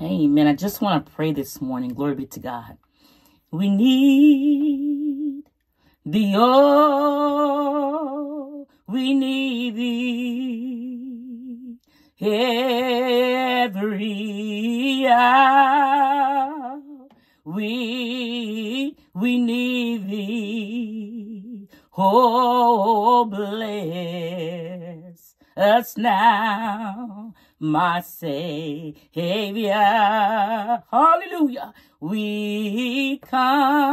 Amen. I just want to pray this morning. Glory be to God. We need the oh, we need thee every hour. We, we need thee, oh, bless us now my Savior. Hallelujah. We come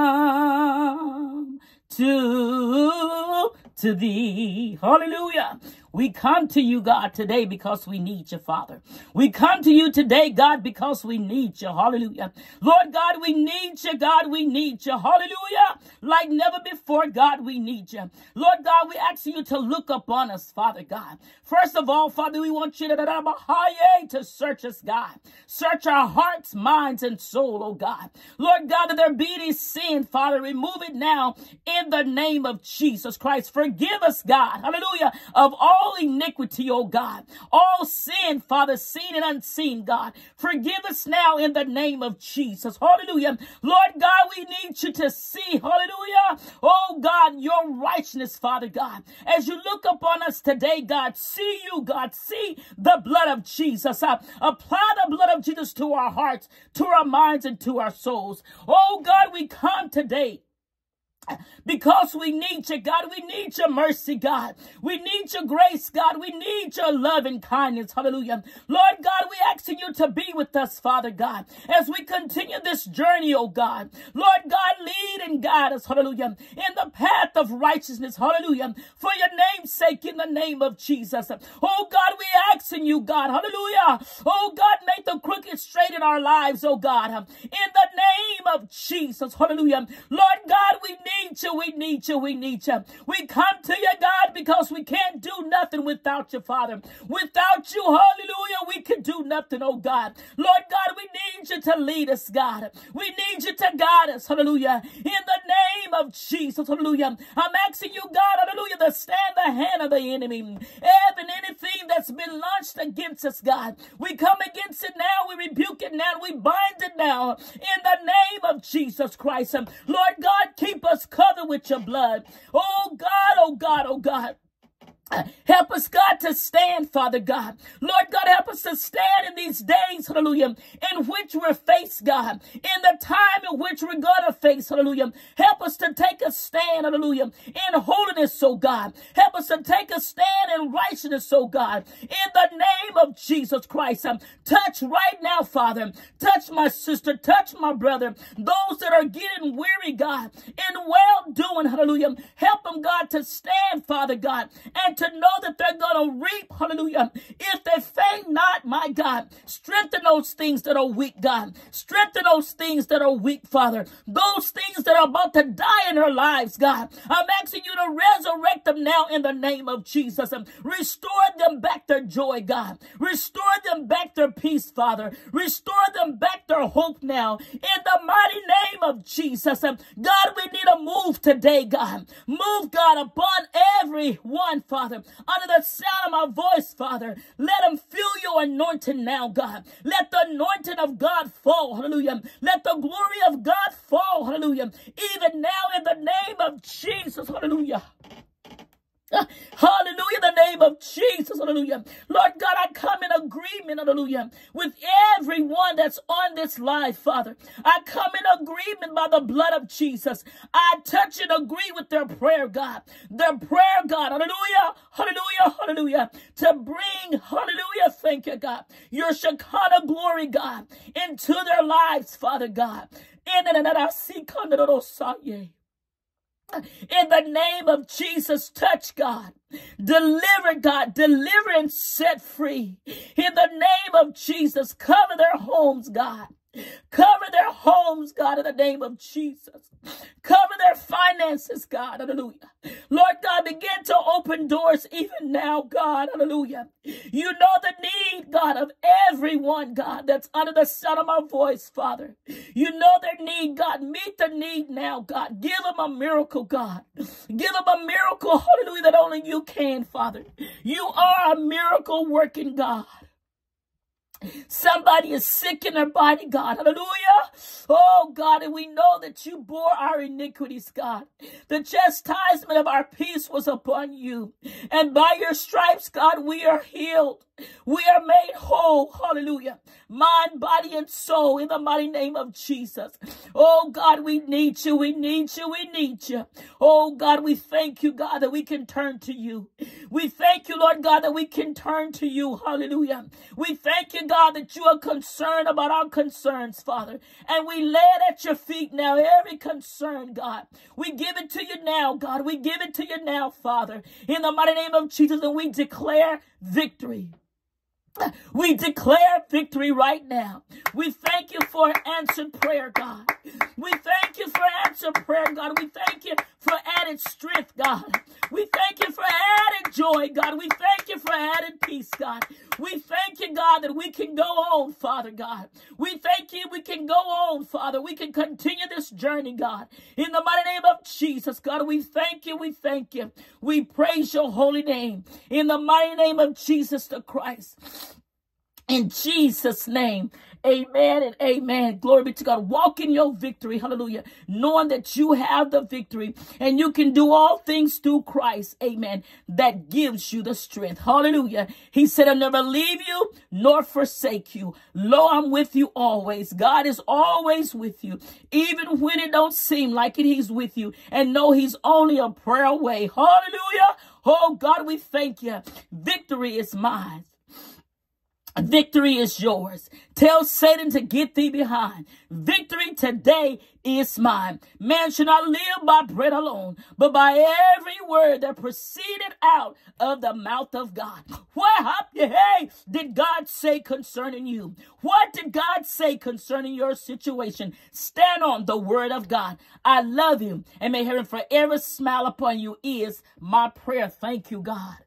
to, to thee. Hallelujah. We come to you, God, today because we need you, Father. We come to you today, God, because we need you. Hallelujah. Lord God, we need you, God. We need you. Hallelujah. Like never before, God, we need you. Lord God, we ask you to look upon us, Father God. First of all, Father, we want you to, to search us, God. Search our hearts, minds, and soul, oh God. Lord God, that there be any sin, Father, remove it now in the name of Jesus Christ. Forgive us, God. Hallelujah. Of all iniquity, oh God, all sin, Father, seen and unseen, God. Forgive us now in the name of Jesus. Hallelujah. Lord God, we need you to see, hallelujah. Oh God, your righteousness, Father God. As you look upon us today, God, see you, God, see the blood of Jesus. Uh, apply the blood of Jesus to our hearts, to our minds, and to our souls. Oh God, we come today because we need you, God. We need your mercy, God. We need your grace, God. We need your love and kindness. Hallelujah. Lord God, we asking you to be with us, Father God, as we continue this journey, oh God. Lord God, lead and guide us, hallelujah, in the path of righteousness, hallelujah, for your name's sake, in the name of Jesus. Oh God, we asking you, God, hallelujah. Oh God, make the crooked straight in our lives, oh God, in the name of Jesus, hallelujah. Lord God, we need need you. We need you. We need you. We come to you, God, because we can't do nothing without you, Father. Without you, hallelujah, we can do nothing, oh God. Lord God, we need you to lead us, God. We need you to guide us, hallelujah. In the name of Jesus, hallelujah. I'm asking you, God, hallelujah, to stand the hand of the enemy. Even anything that's been launched against us, God, we come against it now. We rebuke it now. We bind it now. In the name of Jesus Christ. Lord God, keep us covered with your blood. Oh God, oh God, oh God. Help us, God, to stand, Father God. Lord God, help us to stand in these days, hallelujah, in which we're faced, God, in the time in which we're going to face, hallelujah. Help us to take a stand, hallelujah, in holiness, oh God. Help us to take a stand in righteousness, oh God, in the name of Jesus Christ. Um, touch right now, Father. Touch my sister, touch my brother, those that are getting weary, God, in well doing, hallelujah. Help them, God, to stand, Father God, and to know that they're going to reap, hallelujah. If they faint not, my God, strengthen those things that are weak, God. Strengthen those things that are weak, Father. Those things that are about to die in their lives, God. I'm asking you to resurrect them now in the name of Jesus and restore them back their joy, God. Restore them back their peace, Father. Restore them back their hope now in the mighty name of Jesus. God, we need a move today, God. Move, God, upon everyone, Father. Father, under the sound of my voice, Father. Let them feel your anointing now, God. Let the anointing of God fall, hallelujah. Let the glory of God fall, hallelujah. Even now in the name of Jesus, hallelujah. Hallelujah, name of Jesus. Hallelujah. Lord God, I come in agreement, hallelujah, with everyone that's on this live, Father. I come in agreement by the blood of Jesus. I touch and agree with their prayer, God. Their prayer, God. Hallelujah. Hallelujah. Hallelujah. To bring, hallelujah, thank you, God, your Shekinah glory, God, into their lives, Father God. In the in the name of Jesus, touch God. Deliver God. Deliver and set free. In the name of Jesus, cover their homes, God. Cover their homes, God, in the name of Jesus. Cover their finances, God. Hallelujah. Lord God, begin to open doors even now, God. Hallelujah. You know the need, God, of everyone, God, that's under the sound of my voice, Father. You know their need, God. Meet the need now, God. Give them a miracle, God. Give them a miracle, hallelujah, that only you can, Father. You are a miracle working God. Somebody is sick in their body, God. Hallelujah. Oh, God, and we know that you bore our iniquities, God. The chastisement of our peace was upon you. And by your stripes, God, we are healed. We are made whole. Hallelujah. Mind, body, and soul in the mighty name of Jesus. Oh God, we need you. We need you. We need you. Oh God, we thank you, God, that we can turn to you. We thank you, Lord God, that we can turn to you. Hallelujah. We thank you, God, that you are concerned about our concerns, Father. And we lay it at your feet now, every concern, God. We give it to you now, God. We give it to you now, Father, in the mighty name of Jesus, and we declare victory. We declare victory right now. We thank you for answered prayer, God. We thank you for answered prayer, God. We thank you for added strength, God. We thank you joy, God. We thank you for added peace, God. We thank you, God, that we can go on, Father God. We thank you we can go on, Father. We can continue this journey, God. In the mighty name of Jesus, God, we thank you. We thank you. We praise your holy name. In the mighty name of Jesus the Christ. In Jesus' name, amen and amen. Glory be to God. Walk in your victory. Hallelujah. Knowing that you have the victory and you can do all things through Christ. Amen. That gives you the strength. Hallelujah. He said, I'll never leave you nor forsake you. Lo, I'm with you always. God is always with you. Even when it don't seem like it, he's with you. And know he's only a prayer away. Hallelujah. Oh God, we thank you. Victory is mine. Victory is yours. Tell Satan to get thee behind. Victory today is mine. Man should not live by bread alone, but by every word that proceeded out of the mouth of God. What hey, did God say concerning you? What did God say concerning your situation? Stand on the word of God. I love you, and may heaven forever smile upon you is my prayer. Thank you, God.